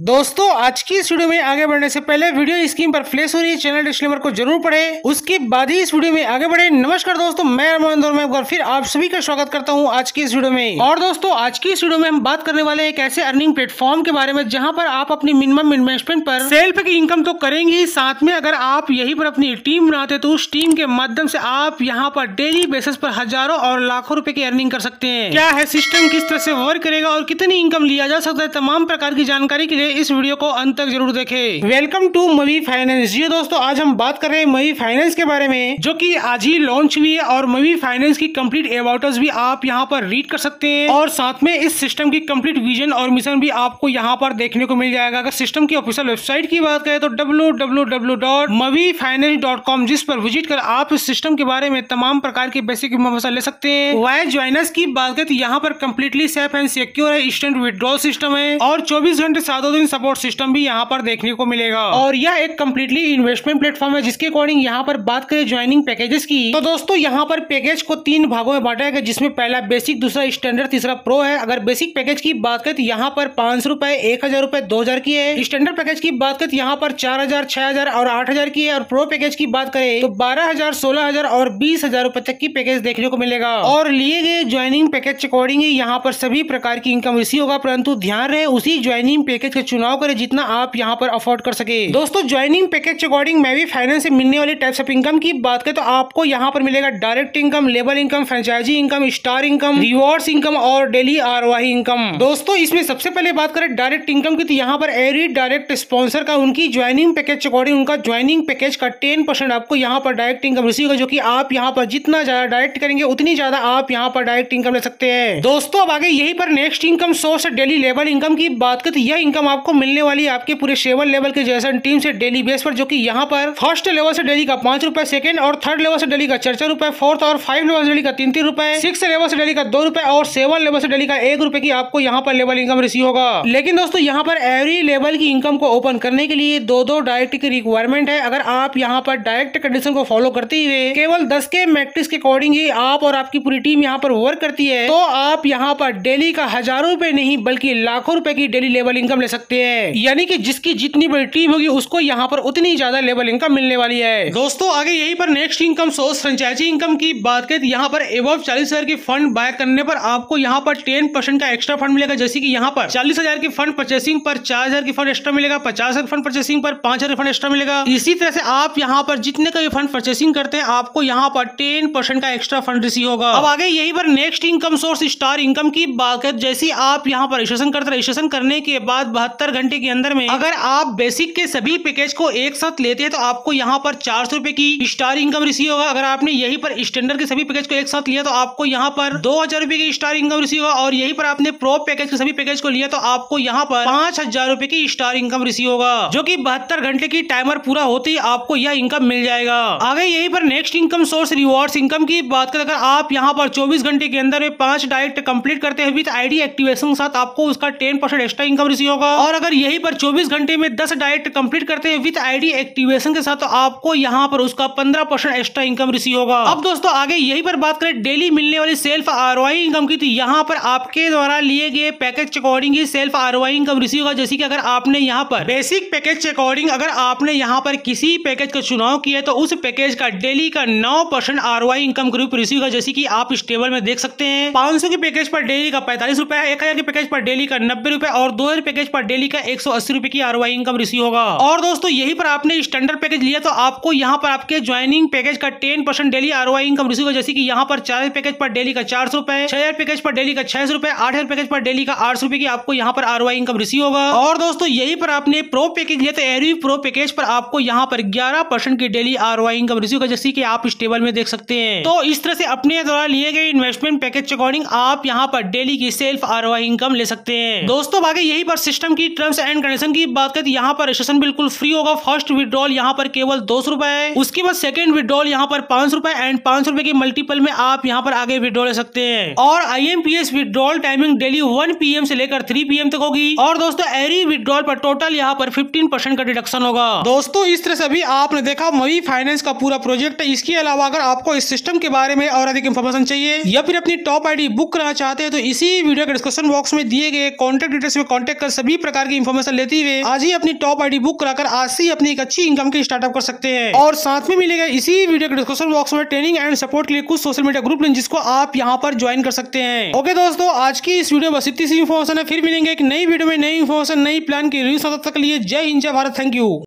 दोस्तों, आज की इस वीडियो में आगे बढ़ने से पहले वीडियो स्क्रीन पर फ्लैश हो रही है, चैनल डिस्क्लेमर को ज़रूर पढ़े। उसके बाद ही इस वीडियो में आगे बढ़े। नमस्कार दोस्तों, मैं अरमान और मैं एक बार फिर आप सभी का स्वागत करता हूँ आज की इस वीडियो में। और दोस्तों, आज की इस वीडियो में हम बात करने वाले एक ऐसे अर्निंग प्लेटफॉर्म के बारे में, जहाँ पर आप अपनी मिनिमम इन्वेस्टमेंट पर सेल्फ की इनकम तो करेंगे ही, साथ में अगर आप यही पर अपनी टीम बनाते तो उस टीम के माध्यम से आप यहाँ पर डेली बेसिस पर हज़ारों और लाखों रुपए की अर्निंग कर सकते हैं। क्या है सिस्टम किस तरह से वर्क करेगा और कितनी इनकम लिया जा सकता है, तमाम प्रकार की जानकारी के लिए इस वीडियो को अंत तक ज़रूर देखें। वेलकम टू मवी फाइनेंस जी दोस्तों, आज हम बात कर रहे हैं मवी फाइनेंस के बारे में, जो कि आज ही लॉन्च हुई है और मवी फाइनेंस की कंप्लीट एबाउटस भी आप यहाँ पर रीड कर सकते हैं। और साथ में इस सिस्टम की कंप्लीट विजन और मिशन भी आपको यहाँ पर देखने को मिल जाएगा। अगर सिस्टम की ऑफिशियल वेबसाइट की बात करें तो डब्ल्यू जिस पर विज़िट कर आप इस सिस्टम के बारे में तमाम प्रकार के बेसिक इन्फॉर्मेशन ले सकते हैं। वाई ज्वाइनर्स की बात करें तो यहाँ पर कम्प्लीटली सेफ़ एंड सिक्योर है। इंस्टेंट विड्रॉल सिस्टम है। और चौबीस घंटे सातों दिन सपोर्ट सिस्टम भी यहाँ पर देखने को मिलेगा। और यह एक कम्प्लीटली इन्वेस्टमेंट प्लेटफॉर्म है, जिसके अकॉर्डिंग यहाँ पर बात करें ज्वाइनिंग पैकेजेस की तो दोस्तों यहाँ पर पैकेज को तीन भागों में बांटा गया, जिसमें पहला बेसिक दूसरा स्टैंडर्ड तीसरा प्रो है। अगर बेसिक पैकेज की बात करें तो यहाँ पर पाँच सौ रुपए, एक हज़ार रुपए, दो हज़ार की है। स्टैंडर्ड पैकेज की बात करें तो यहाँ पर चार हज़ार, छह हज़ार और आठ हज़ार की है। और प्रो पैकेज की बात करें तो बारह हज़ार, सोलह हज़ार और बीस हज़ार रुपए तक की पैकेज देखने को मिलेगा। और लिए गए ज्वाइनिंग पैकेज अकॉर्डिंग यहाँ पर सभी प्रकार की इनकम रिसीव होगा, परंतु ध्यान रहे, उसी ज्वाइनिंग पैकेज का चुनाव करें जितना आप यहाँ पर अफोर्ड कर सके। दोस्तों ज्वाइनिंग पैकेज अकॉर्डिंग मैं भी फाइनेंस से मिलने वाली टाइप्स ऑफ़ इनकम की बात करें तो आपको यहाँ पर मिलेगा direct income label income franchise income star income rewards income और डेली आर इनकम दोस्तों, इसमें सबसे पहले बात करें डायरेक्ट इनकम की तो यहाँ पर एवरी डायरेक्ट स्पॉन्सर का उनकी ज्वाइनिंग पैकेज अकॉर्डिंग उनका ज्वाइनिंग पैकेज का टेन आपको यहाँ पर डायरेक्ट इनकम रिसीव होगा जो की आप यहाँ पर जितना ज़्यादा डायरेक्ट करेंगे, उतनी ज़्यादा आप यहाँ पर डायरेक्ट इनकम ले सकते हैं। दोस्तों, अब आगे यही पर next income source daily level income की बात करें तो यह इनकम आपको मिलने वाली आपके पूरे सेवन लेवल के जैसा टीम से डेली बेस पर, जो कि यहाँ पर फ़र्स्ट लेवल से डेली का पाँच रुपए, सेकंड और थर्ड लेवल से डेली का चार चार रुपए, फोर्थ और फाइव लेवल से डेली का तीन तीन रुपए, सिक्स लेवल से डेली का दो रुपए और सेवन लेवल से डेली का एक रुपए की आपको यहाँ पर लेवल इनकम रिसीव होगा। लेकिन दोस्तों, यहाँ पर एवरी लेवल की इनकम को ओपन करने के लिए दो दो डायरेक्ट की रिक्वायरमेंट है। अगर आप यहाँ पर डायरेक्ट कंडीशन को फॉलो करते हुए केवल दस के मैट्रिक्स के अकॉर्डिंग ही आप और आपकी पूरी टीम यहाँ पर वर्क करती है तो आप यहाँ पर डेली का हज़ारों रुपए नहीं, बल्कि लाखों रुपए की डेली लेवल इनकम ले सकते हैं। यानी कि जिसकी जितनी बड़ी टीम होगी, उसको यहाँ पर उतनी ज़्यादा लेवल इनकम मिलने वाली है। दोस्तों, आगे यही पर next income source franchise income की बात करें यहाँ पर एवब चालीस हज़ार की फंड बाय करने पर आपको यहाँ पर टेन परसेंट का एक्स्ट्रा फंड मिलेगा, जैसे कि यहाँ पर चालीस हज़ार की फंड परचेसिंग पर चार हज़ार की फंड एक्स्ट्रा मिलेगा, पचास हज़ार फंड परचेसिंग पर पाँच हज़ार फंड एक्स्ट्रा मिलेगा। इसी तरह से आप यहाँ पर जितने का फंड परचेसिंग करते हैं, आपको यहाँ पर टेन परसेंट का एक्स्ट्रा फंड रिसीव होगा। अब आगे यही पर next income source star income की बात करें जैसे आप यहाँ पर रजिस्ट्रेशन करते रजिस्ट्रेशन करने के बाद बहत्तर घंटे के अंदर में अगर आप बेसिक के सभी पैकेज को एक साथ लेते हैं तो आपको यहाँ पर चार सौ रुपए की स्टार इनकम रिसीव होगा। अगर आपने यही पर स्टैंडर्ड के सभी पैकेज को एक साथ लिया तो आपको यहाँ पर दो हज़ार रुपए की स्टार इनकम रिसीव होगा और यही पर आपने प्रो पैकेज के सभी पैकेज को लिया तो आपको यहाँ पर पाँच हज़ार रुपए की स्टार इनकम रिसीव होगा, जो की बहत्तर घंटे की टाइमर पूरा होते ही आपको यह इनकम मिल जाएगा। आगे यही पर next income source reward income की बात करें, अगर आप यहाँ पर चौबीस घंटे के अंदर में पाँच डायरेक्ट कंप्लीट करते हैं विद आईडी एक्टिवेशन के साथ आपको उसका ten percent extra income receive होगा। और अगर यही पर चौबीस घंटे में दस डायरेक्ट कंप्लीट करते हैं विद आईडी एक्टिवेशन के साथ तो आपको यहाँ पर उसका पंद्रह परसेंट एक्स्ट्रा इनकम रिसीव होगा। अब दोस्तों, आगे यही पर बात करें डेली मिलने वाली सेल्फ आर इनकम की तो यहाँ पर आपके द्वारा लिए गए पैकेज अकॉर्डिंग ही सेल्फ आर इनकम रिसीव होगा। जैसे कि अगर आपने यहाँ पर बेसिक पैकेज अकॉर्डिंग अगर आपने यहाँ पर किसी पैकेज का चुनाव किया तो उस पैकेज का डेली का नौ percent R income group receive होगा। जैसे कि आप इस टेबल में देख सकते हैं, पाँच के पैकेज पर डेली का पैंतालीस रुपए एक हज़ार के पैकेज पर डेली का नब्बे रुपए और दो हज़ार पैकेज पर डेली का एक सौ की आर इनकम रिसीव होगा। और दोस्तों, यही पर आपने स्टैंडर्ड पैकेज लिया तो आपको यहाँ पर आपके ज्वाइनिंग पैकेज का ten percent daily R income receive होगा। जैसे कि यहाँ पर चार पैकेज पर डेली का चार सौ रुपए, छह हज़ार पैकेज पर डेली का छह सौ रुपए, आठ हज़ार पैकेज पर डेली का आठ सौ रुपए की आपको यहाँ पर आर इनकम रिसीव होगा। और दोस्तों, यही पर आपने प्रो पैकेज लिया तो एरवी प्रो पैकेज पर आपको यहाँ पर ग्यारह परसेंट की डेली आर इनकम रिसीव होगा, जैसे कि आप इस टेबल में देख सकते हैं। तो इस तरह से अपने द्वारा लिए गए इन्वेस्टमेंट पैकेज अकॉर्डिंग आप यहाँ पर डेली की सेल्फ आर इनकम ले सकते हैं। दोस्तों बाकी यही पर सिस्टम की टर्म्स एंड कंडीशन की बात करें यहाँ पर रजिस्ट्रेशन बिल्कुल फ्री होगा। फ़र्स्ट विड्रॉल यहाँ पर केवल दो सौ रुपए उसके बाद सेकंड विड्रॉल यहाँ पर पाँच रुपए एंड पाँच रुपए की मल्टीपल में आप यहाँ पर आगे विड्रॉल ले सकते हैं। और I M P S withdrawal timing daily one PM से लेकर थ्री पीएम तक होगी। और दोस्तों एरी विड्रॉल पर टोटल यहाँ पर फिफ्टीन का डिडक्शन होगा। दोस्तों, इस तरह से अभी आपने देखा मवी फाइनेंस का पूरा प्रोजेक्ट है इसके अलावा अगर आपको इस सिस्टम के बारे में और अधिक इन्फॉर्मेशन चाहिए या फिर अपनी टॉप आईडी बुक करना चाहते हैं तो इसी वीडियो के डिस्क्रिप्शन बॉक्स में दिए गए कॉन्टेक्ट डिटेल्स में कॉन्टेक्ट कर सभी प्रकार की इन्फॉर्मेशन लेते हुए आज ही अपनी टॉप आईडी बुक कराकर आज से अपनी एक अच्छी इनकम के स्टार्टअप कर सकते हैं। और साथ में मिलेगा इसी वीडियो के डिस्क्रिप्शन बॉक्स में ट्रेनिंग एंड सपोर्ट के लिए कुछ सोशल मीडिया ग्रुप लिंक जिसको आप यहाँ पर ज्वाइन कर सकते हैं। ओके दोस्तों, आज की इस वीडियो बस इतनी सी इन्फॉर्मेशन है, फिर मिलेंगे एक नई वीडियो में नई इन्फॉर्मेशन नई प्लान की रिव्यू तक लिए जय हिंद, जय भारत थैंक यू